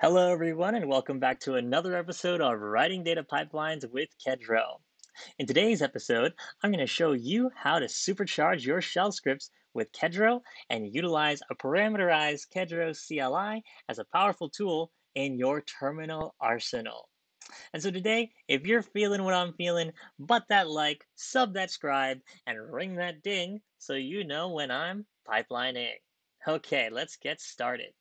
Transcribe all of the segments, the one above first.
Hello, everyone, and welcome back to another episode of Writing Data Pipelines with Kedro. In today's episode, I'm going to show you how to supercharge your shell scripts with Kedro and utilize a parameterized Kedro CLI as a powerful tool in your terminal arsenal. And so today, if you're feeling what I'm feeling, butt that like, sub that scribe, and ring that ding so you know when I'm pipelining. Okay, let's get started.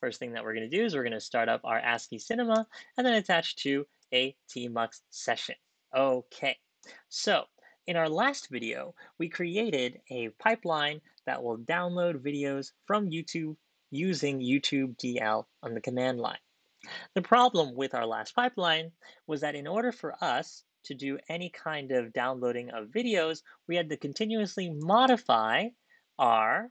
First thing that we're going to do is we're going to start up our asciinema and then attach to a tmux session. Okay, so in our last video, we created a pipeline that will download videos from YouTube using YouTube DL on the command line. The problem with our last pipeline was that in order for us to do any kind of downloading of videos, we had to continuously modify our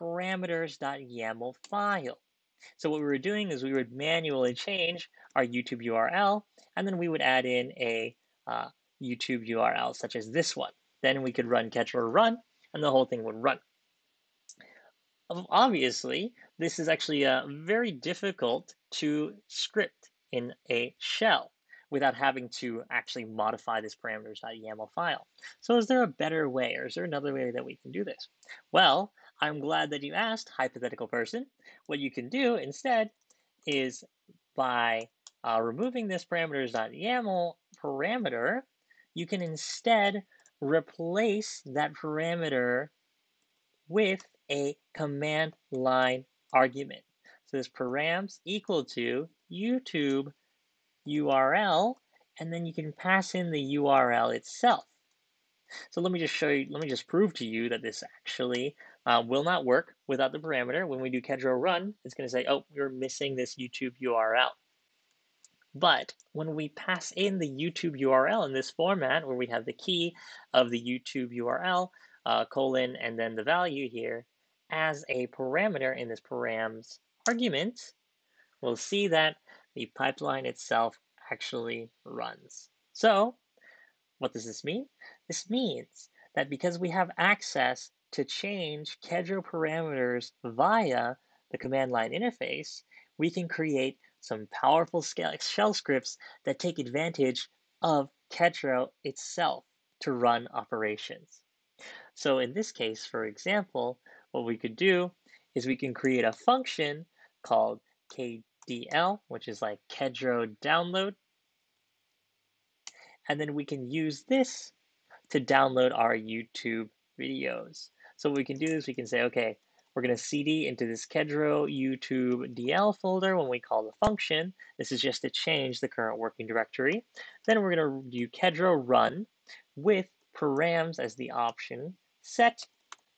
parameters.yaml file. So what we were doing is we would manually change our YouTube URL, and then we would add in a uh, YouTube URL such as this one. Then we could run Kedro run, and the whole thing would run. Obviously, this is actually uh, very difficult to script in a shell without having to actually modify this parameters.yaml file. So is there a better way, or is there another way that we can do this? Well, I'm glad that you asked, hypothetical person. What you can do instead is by uh, removing this parameters.yaml parameter, you can instead replace that parameter with a command line argument. So this params equal to YouTube URL, and then you can pass in the URL itself. So let me just show you, let me just prove to you that this actually uh, will not work without the parameter. When we do Kedro run, it's going to say, oh, you're missing this YouTube URL. But when we pass in the YouTube URL in this format, where we have the key of the YouTube URL, uh, colon, and then the value here, as a parameter in this params argument, we'll see that the pipeline itself actually runs. So what does this mean? This means that because we have access to change Kedro parameters via the command line interface, we can create some powerful shell scripts that take advantage of Kedro itself to run operations. So in this case, for example, what we could do is we can create a function called KDL, which is like Kedro download. And then we can use this to download our YouTube videos. So what we can do is we can say, okay, we're going to cd into this Kedro YouTube DL folder when we call the function. This is just to change the current working directory. Then we're going to do Kedro run with params as the option set,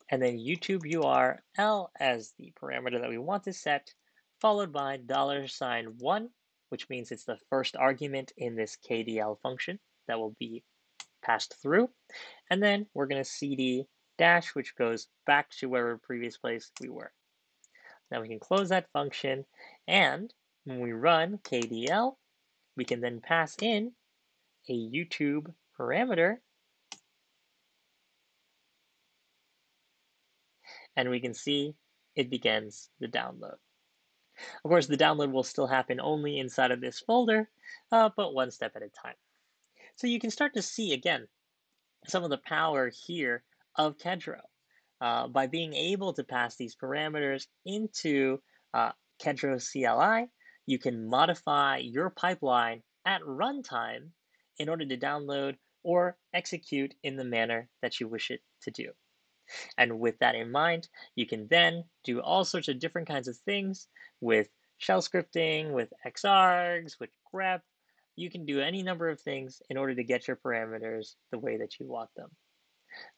and then YouTube URL as the parameter that we want to set, followed by dollar sign one, which means it's the first argument in this KDL function that will be passed through. And then we're going to cd dash, which goes back to wherever previous place we were. Now we can close that function, and when we run KDL, we can then pass in a YouTube parameter, and we can see it begins the download. Of course, the download will still happen only inside of this folder, uh, but one step at a time. So you can start to see, again, some of the power here of Kedro. Uh, by being able to pass these parameters into uh, Kedro CLI, you can modify your pipeline at runtime in order to download or execute in the manner that you wish it to do. And with that in mind, you can then do all sorts of different kinds of things with shell scripting, with xargs, with grep. You can do any number of things in order to get your parameters the way that you want them.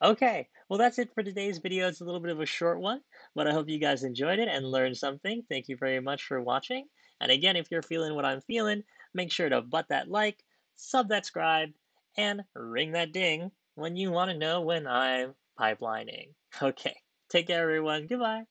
Okay, well, that's it for today's video. It's a little bit of a short one, but I hope you guys enjoyed it and learned something. Thank you very much for watching. And again, if you're feeling what I'm feeling, make sure to butt that like, sub that scribe, and ring that ding when you want to know when I'm pipelining. Okay, take care, everyone. Goodbye.